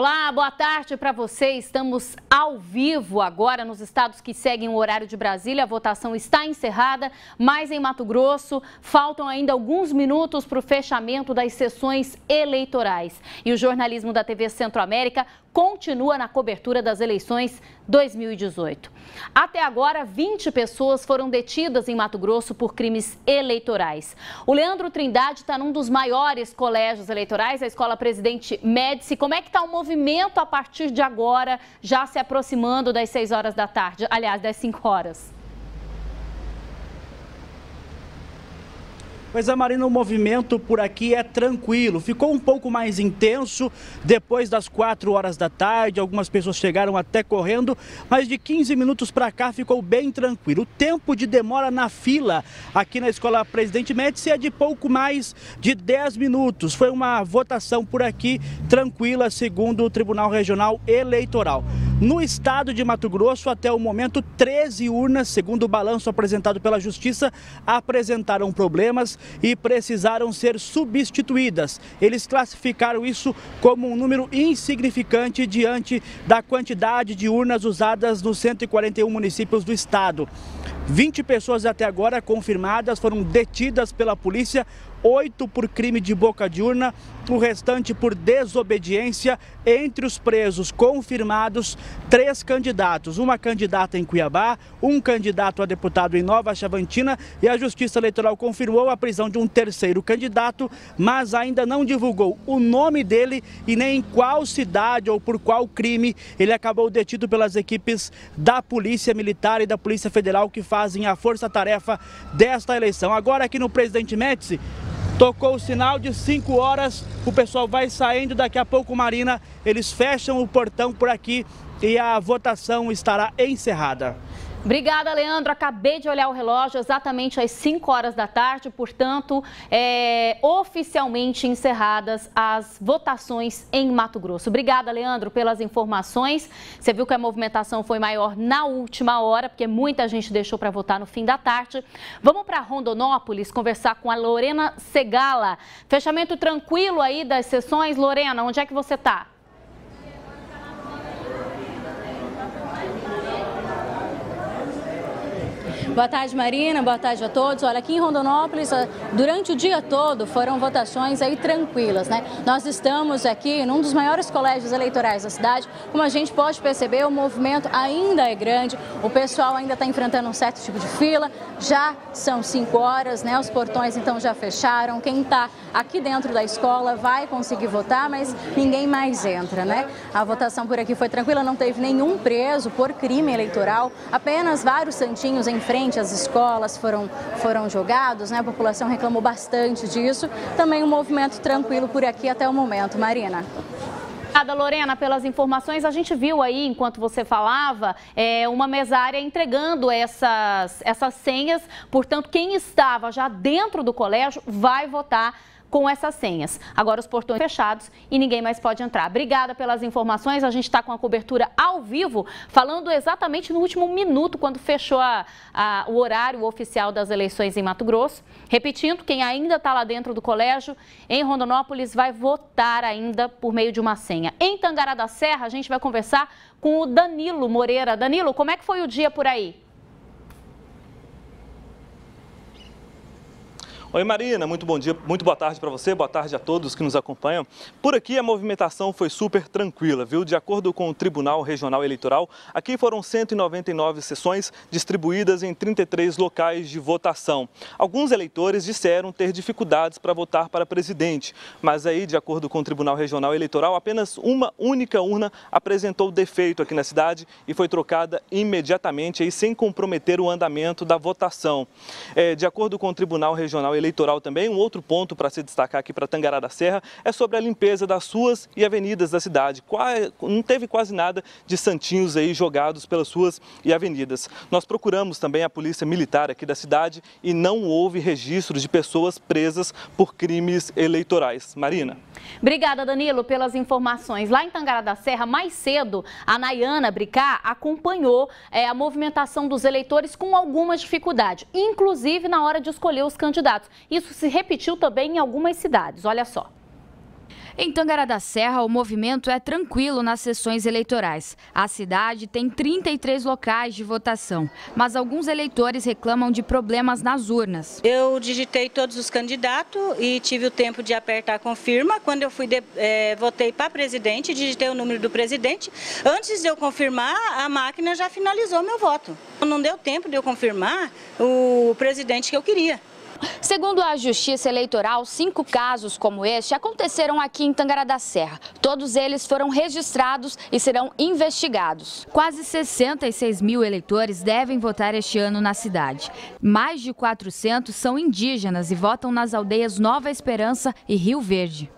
Olá, boa tarde para você. Estamos ao vivo agora nos estados que seguem o horário de Brasília. A votação está encerrada, mas em Mato Grosso faltam ainda alguns minutos para o fechamento das sessões eleitorais. E o jornalismo da TV Centro-América continua na cobertura das eleições 2018. Até agora, 20 pessoas foram detidas em Mato Grosso por crimes eleitorais. O Leandro Trindade está num dos maiores colégios eleitorais, a Escola Presidente Médici. Como é que está o movimento a partir de agora, já se aproximando das 6 horas da tarde, aliás, das 5 horas? Pois a Marina, o movimento por aqui é tranquilo. Ficou um pouco mais intenso depois das 4 horas da tarde. Algumas pessoas chegaram até correndo, mas de 15 minutos para cá ficou bem tranquilo. O tempo de demora na fila aqui na Escola Presidente Médici é de pouco mais de 10 minutos. Foi uma votação por aqui tranquila, segundo o Tribunal Regional Eleitoral. No estado de Mato Grosso, até o momento, 13 urnas, segundo o balanço apresentado pela Justiça, apresentaram problemas e precisaram ser substituídas. Eles classificaram isso como um número insignificante diante da quantidade de urnas usadas nos 141 municípios do estado. 20 pessoas até agora confirmadas foram detidas pela polícia oito por crime de boca de urna, o restante por desobediência. Entre os presos confirmados, três candidatos: uma candidata em Cuiabá, um candidato a deputado em Nova Chavantina e a Justiça Eleitoral confirmou a prisão de um terceiro candidato, mas ainda não divulgou o nome dele e nem em qual cidade ou por qual crime ele acabou detido pelas equipes da Polícia Militar e da Polícia Federal que fazem a força-tarefa desta eleição. Agora aqui no Presidente Médici, Tocou o sinal de 5 horas, o pessoal vai saindo, daqui a pouco, Marina, eles fecham o portão por aqui e a votação estará encerrada. Obrigada, Leandro. Acabei de olhar o relógio, exatamente às 5 horas da tarde, portanto, é, oficialmente encerradas as votações em Mato Grosso. Obrigada, Leandro, pelas informações. Você viu que a movimentação foi maior na última hora, porque muita gente deixou para votar no fim da tarde. Vamos para Rondonópolis conversar com a Lorena Segala. Fechamento tranquilo aí das sessões. Lorena, onde é que você está? Boa tarde, Marina. Boa tarde a todos. Olha, aqui em Rondonópolis, durante o dia todo foram votações aí tranquilas, né? Nós estamos aqui num dos maiores colégios eleitorais da cidade. Como a gente pode perceber, o movimento ainda é grande. O pessoal ainda está enfrentando um certo tipo de fila. Já são 5 horas, né? Os portões então já fecharam. Quem está aqui dentro da escola vai conseguir votar, mas ninguém mais entra, né? A votação por aqui foi tranquila, não teve nenhum preso por crime eleitoral, apenas vários santinhos em frente as escolas foram, foram jogados, né? a população reclamou bastante disso. Também um movimento tranquilo por aqui até o momento. Marina. Obrigada, Lorena, pelas informações. A gente viu aí, enquanto você falava, é, uma mesária entregando essas, essas senhas. Portanto, quem estava já dentro do colégio vai votar com essas senhas. Agora os portões fechados e ninguém mais pode entrar. Obrigada pelas informações. A gente está com a cobertura ao vivo, falando exatamente no último minuto, quando fechou a, a, o horário oficial das eleições em Mato Grosso. Repetindo, quem ainda está lá dentro do colégio, em Rondonópolis, vai votar ainda por meio de uma senha. Em Tangará da Serra, a gente vai conversar com o Danilo Moreira. Danilo, como é que foi o dia por aí? Oi Marina, muito bom dia, muito boa tarde para você, boa tarde a todos que nos acompanham. Por aqui a movimentação foi super tranquila, viu? De acordo com o Tribunal Regional Eleitoral, aqui foram 199 sessões distribuídas em 33 locais de votação. Alguns eleitores disseram ter dificuldades para votar para presidente, mas aí, de acordo com o Tribunal Regional Eleitoral, apenas uma única urna apresentou defeito aqui na cidade e foi trocada imediatamente, aí, sem comprometer o andamento da votação. É, de acordo com o Tribunal Regional eleitoral também. Um outro ponto para se destacar aqui para Tangará da Serra é sobre a limpeza das ruas e avenidas da cidade. Não teve quase nada de santinhos aí jogados pelas ruas e avenidas. Nós procuramos também a polícia militar aqui da cidade e não houve registro de pessoas presas por crimes eleitorais. Marina. Obrigada, Danilo, pelas informações. Lá em Tangará da Serra, mais cedo, a Nayana Bricá acompanhou é, a movimentação dos eleitores com alguma dificuldade, inclusive na hora de escolher os candidatos. Isso se repetiu também em algumas cidades. Olha só. Em Tangará da Serra, o movimento é tranquilo nas sessões eleitorais. A cidade tem 33 locais de votação, mas alguns eleitores reclamam de problemas nas urnas. Eu digitei todos os candidatos e tive o tempo de apertar confirma. Quando eu fui de, é, votei para presidente, digitei o número do presidente. Antes de eu confirmar, a máquina já finalizou meu voto. Não deu tempo de eu confirmar o presidente que eu queria. Segundo a Justiça Eleitoral, cinco casos como este aconteceram aqui em Tangará da Serra. Todos eles foram registrados e serão investigados. Quase 66 mil eleitores devem votar este ano na cidade. Mais de 400 são indígenas e votam nas aldeias Nova Esperança e Rio Verde.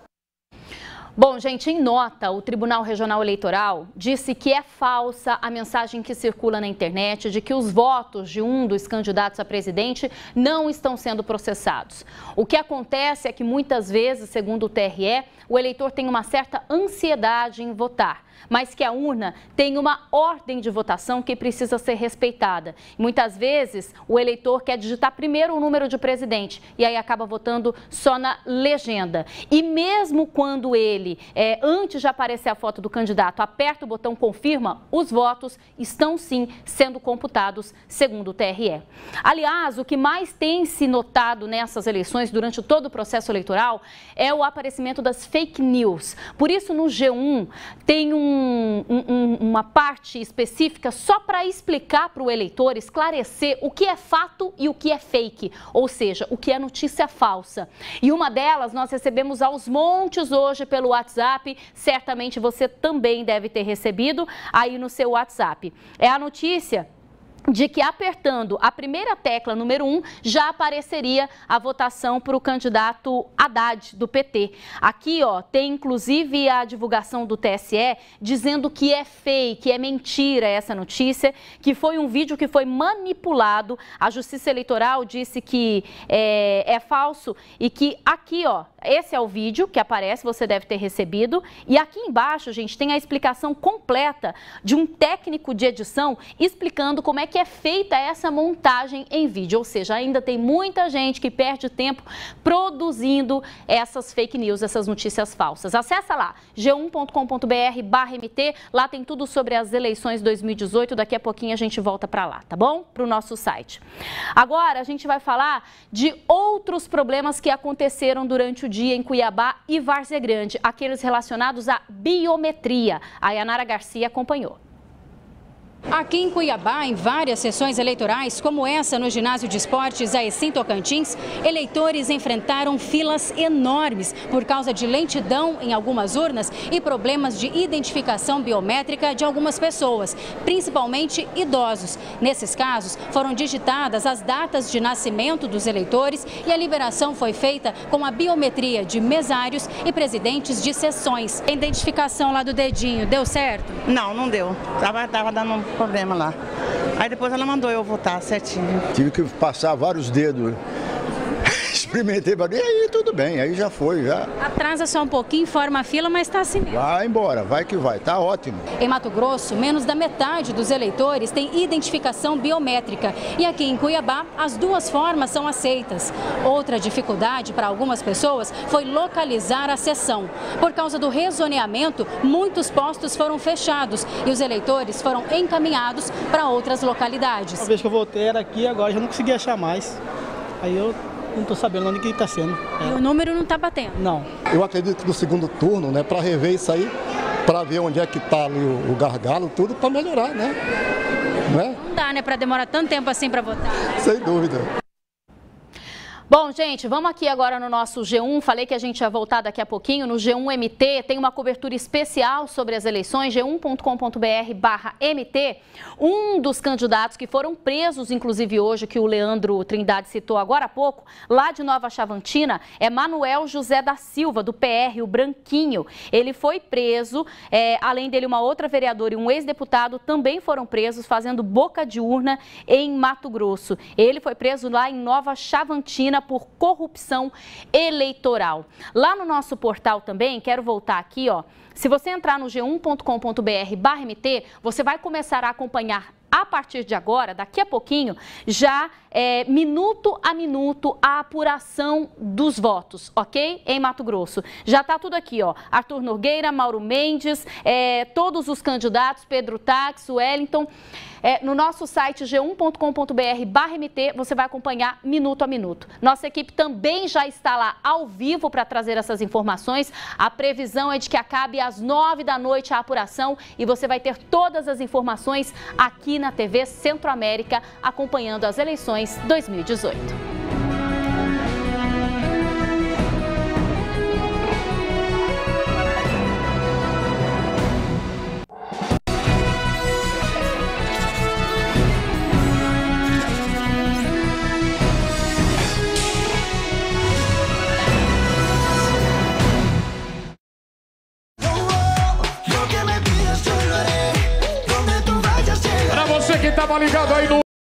Bom, gente, em nota, o Tribunal Regional Eleitoral disse que é falsa a mensagem que circula na internet de que os votos de um dos candidatos a presidente não estão sendo processados. O que acontece é que muitas vezes, segundo o TRE, o eleitor tem uma certa ansiedade em votar mas que a urna tem uma ordem de votação que precisa ser respeitada. Muitas vezes o eleitor quer digitar primeiro o número de presidente e aí acaba votando só na legenda. E mesmo quando ele, é, antes de aparecer a foto do candidato, aperta o botão confirma, os votos estão sim sendo computados, segundo o TRE. Aliás, o que mais tem se notado nessas eleições durante todo o processo eleitoral é o aparecimento das fake news. Por isso, no G1 tem um um, um, uma parte específica só para explicar para o eleitor, esclarecer o que é fato e o que é fake, ou seja, o que é notícia falsa. E uma delas nós recebemos aos montes hoje pelo WhatsApp, certamente você também deve ter recebido aí no seu WhatsApp. É a notícia de que apertando a primeira tecla número 1 um, já apareceria a votação para o candidato Haddad do PT. Aqui, ó, tem inclusive a divulgação do TSE dizendo que é fake, que é mentira essa notícia, que foi um vídeo que foi manipulado. A Justiça Eleitoral disse que é, é falso e que aqui, ó, esse é o vídeo que aparece, você deve ter recebido. E aqui embaixo, gente, tem a explicação completa de um técnico de edição explicando como é que é feita essa montagem em vídeo. Ou seja, ainda tem muita gente que perde tempo produzindo essas fake news, essas notícias falsas. Acesse lá, g1.com.br MT, lá tem tudo sobre as eleições 2018. Daqui a pouquinho a gente volta para lá, tá bom? Para o nosso site. Agora a gente vai falar de outros problemas que aconteceram durante o dia em Cuiabá e Várzea Grande, aqueles relacionados à biometria. A Yanara Garcia acompanhou. Aqui em Cuiabá, em várias sessões eleitorais, como essa no ginásio de esportes Aecim Tocantins, eleitores enfrentaram filas enormes por causa de lentidão em algumas urnas e problemas de identificação biométrica de algumas pessoas, principalmente idosos. Nesses casos, foram digitadas as datas de nascimento dos eleitores e a liberação foi feita com a biometria de mesários e presidentes de sessões. A identificação lá do dedinho, deu certo? Não, não deu. Tava, tava dando problema lá. Aí depois ela mandou eu votar certinho. Tive que passar vários dedos experimentei, e aí tudo bem, aí já foi, já. Atrasa só um pouquinho, forma a fila, mas está assim mesmo. Vai embora, vai que vai, tá ótimo. Em Mato Grosso, menos da metade dos eleitores tem identificação biométrica. E aqui em Cuiabá, as duas formas são aceitas. Outra dificuldade para algumas pessoas foi localizar a sessão. Por causa do rezoneamento, muitos postos foram fechados e os eleitores foram encaminhados para outras localidades. A vez que eu voltei era aqui, agora já não consegui achar mais. Aí eu não estou sabendo onde que está sendo. É. E o número não está batendo? Não. Eu acredito que no segundo turno, né, para rever isso aí, para ver onde é que está ali o, o gargalo, tudo para melhorar, né? Não, é? não dá, né, para demorar tanto tempo assim para votar. Sem dúvida. Bom, gente, vamos aqui agora no nosso G1. Falei que a gente ia voltar daqui a pouquinho. No G1MT tem uma cobertura especial sobre as eleições, g1.com.br/mt. Um dos candidatos que foram presos, inclusive hoje, que o Leandro Trindade citou agora há pouco, lá de Nova Chavantina, é Manuel José da Silva, do PR, o Branquinho. Ele foi preso, é, além dele, uma outra vereadora e um ex-deputado também foram presos fazendo boca de urna em Mato Grosso. Ele foi preso lá em Nova Chavantina por corrupção eleitoral. Lá no nosso portal também, quero voltar aqui, ó. Se você entrar no g1.com.br/mt, você vai começar a acompanhar a partir de agora, daqui a pouquinho, já é, minuto a minuto a apuração dos votos, ok? Em Mato Grosso. Já está tudo aqui, ó. Arthur Nogueira, Mauro Mendes, é, todos os candidatos, Pedro Tax, Wellington. É, no nosso site g1.com.br/mt você vai acompanhar minuto a minuto. Nossa equipe também já está lá ao vivo para trazer essas informações. A previsão é de que acabe às nove da noite a apuração e você vai ter todas as informações aqui na TV Centro-América acompanhando as eleições 2018.